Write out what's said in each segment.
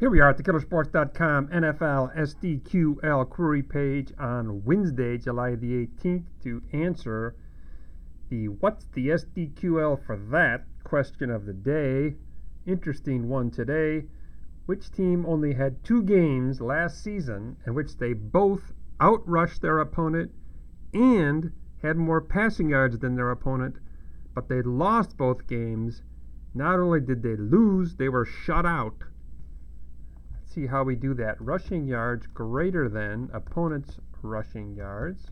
Here we are at the killersports.com NFL SDQL query page on Wednesday, July the 18th, to answer the What's the SDQL for that question of the day. Interesting one today. Which team only had two games last season in which they both outrushed their opponent and had more passing yards than their opponent, but they lost both games? Not only did they lose, they were shut out see how we do that. Rushing yards greater than opponent's rushing yards.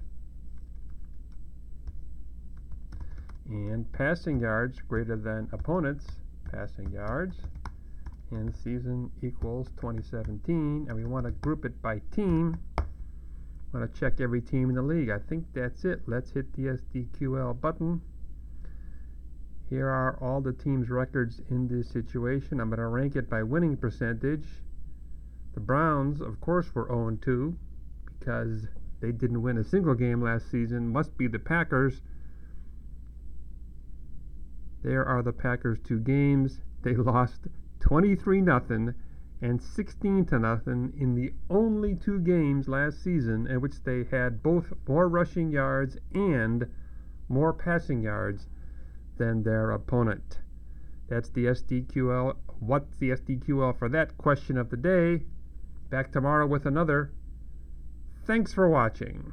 And passing yards greater than opponent's passing yards. And season equals 2017. And we want to group it by team. want to check every team in the league. I think that's it. Let's hit the SDQL button. Here are all the team's records in this situation. I'm going to rank it by winning percentage. The Browns, of course, were 0 2 because they didn't win a single game last season. Must be the Packers. There are the Packers' two games. They lost 23 0 and 16 to nothing in the only two games last season in which they had both more rushing yards and more passing yards than their opponent. That's the SDQL. What's the SDQL for that question of the day? Back tomorrow with another. Thanks for watching.